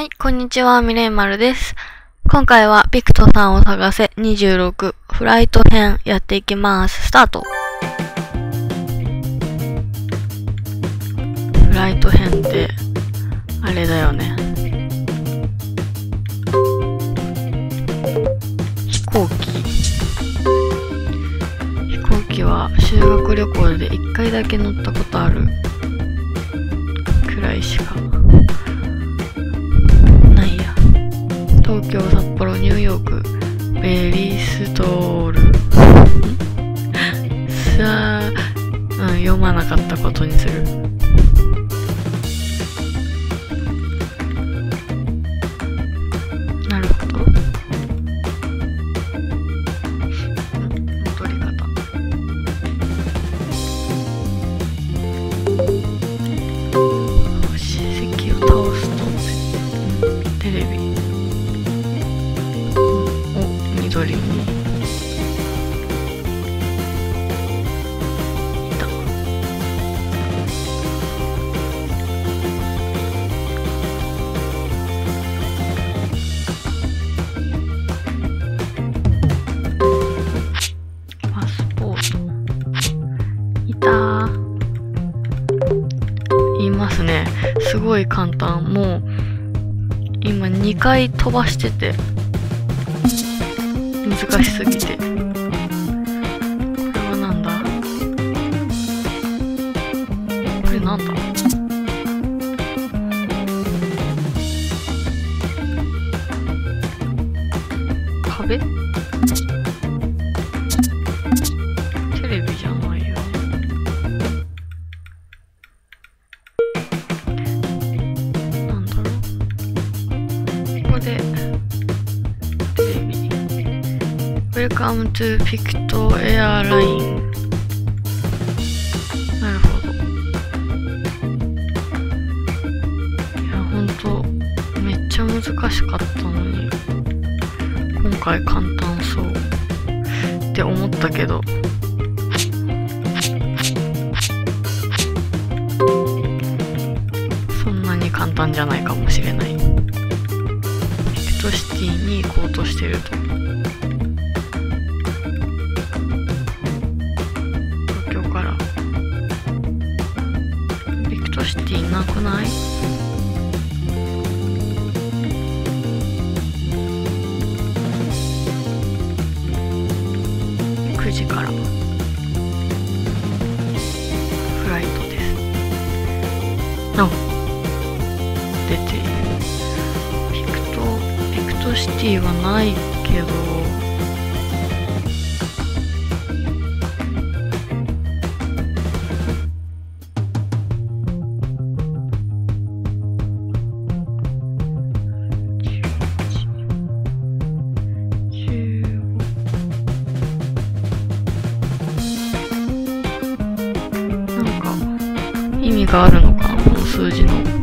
はい、こんにちは、ミレイマルです。今回はピクトさんを探せ26フライト編やっていきます。スタートフライト編って、あれだよね。飛行機。飛行機は修学旅行で1回だけ乗ったことあるストール。さあ、うん、読まなかったことにするごい簡単もう今2回飛ばしてて難しすぎて。これはなんだ？これなんだ？で。テレビ Welcome to Picto Airline なるほど。いやほんとめっちゃ難しかったのに。今回簡単そうって思ったけど。そんなに簡単じゃないかもしれない。トシティに行こうとしてると。東京から。ビクトシティなくない？シティはないけど。なんか意味があるのかなこの数字の。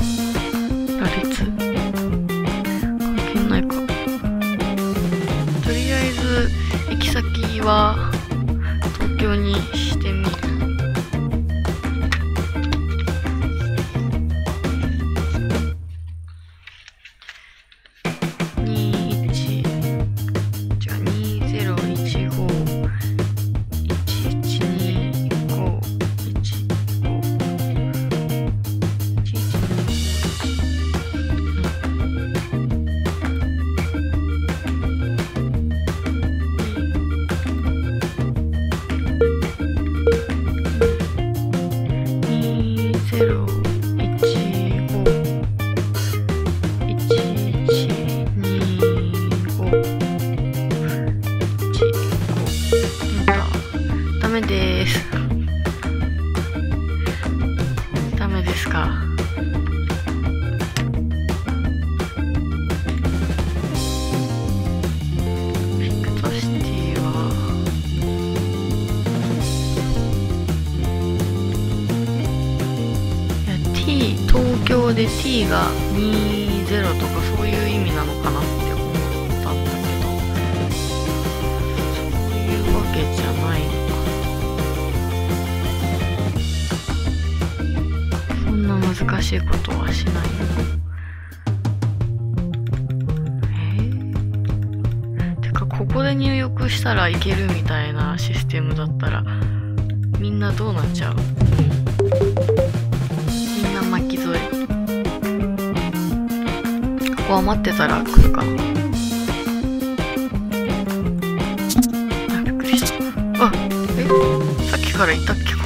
メです。ダメですか。ピクトシティは。いや T 東京で T が20とかそういう意味なのかなって思ったんだけど。そういうわけじゃ難しいことはしないえー、てかここで入浴したらいけるみたいなシステムだったらみんなどうなっちゃう？みんな巻き添え。ここは待ってたら来るかなあ、びっくりした。あ、え？さっきからいたっけ？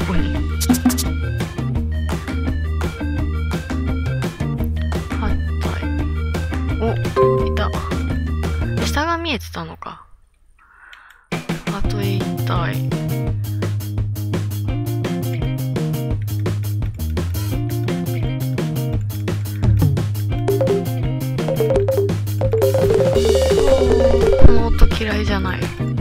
じゃない。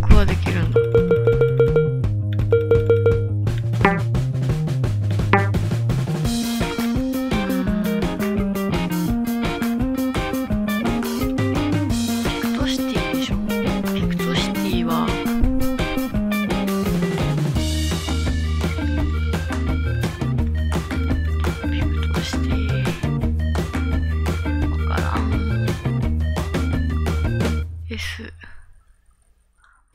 S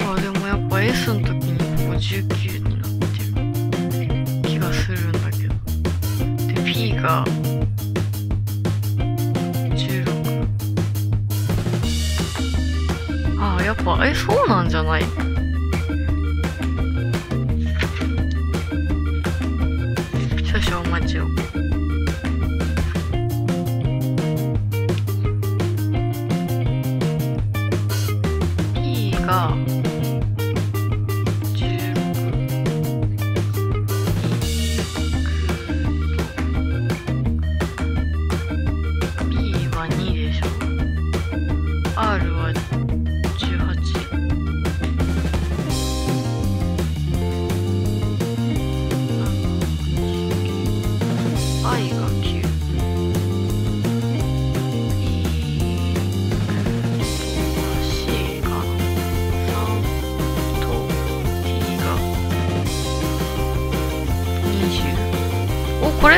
あでもやっぱ S の時にここ19になってる気がするんだけど。で P が16あやっぱえそうなんじゃない？少々お待ちを。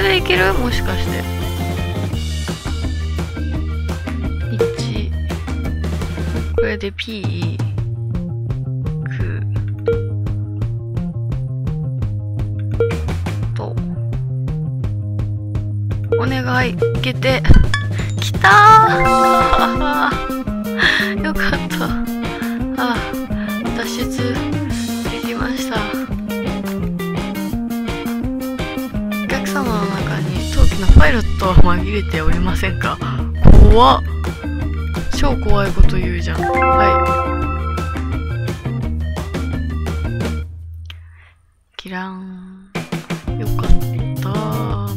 れでいける？もしかして。1これで P 9と。お願い。いけて。きたー。よかった。は紛れておりませんか？怖っ。超怖いこと言うじゃん。はい。キラン。よかった。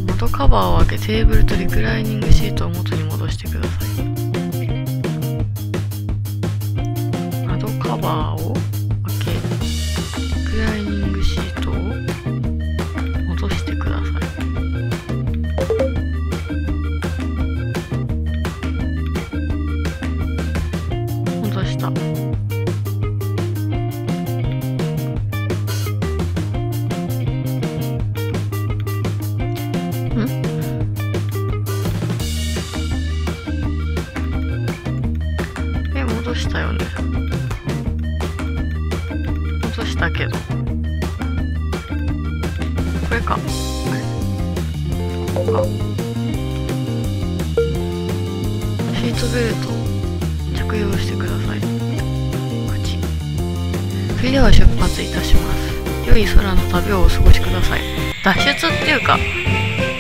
元カバーを開けテーブルとリクライニングシートを元に戻してください。窓カバーを開けリクライニングートベルトを着用してください。口。それでは出発いたします。良い空の旅をお過ごしください。脱出っていうか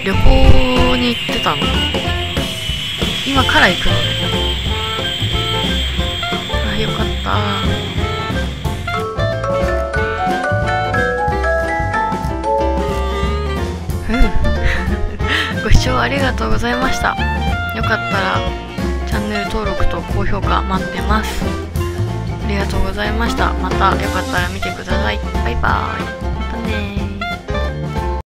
旅行に行ってたの。今から行くのねあよかった。うん。ご視聴ありがとうございました。よかったらネル登録と高評価待ってます。ありがとうございました。またよかったら見てください。バイバーイ。またね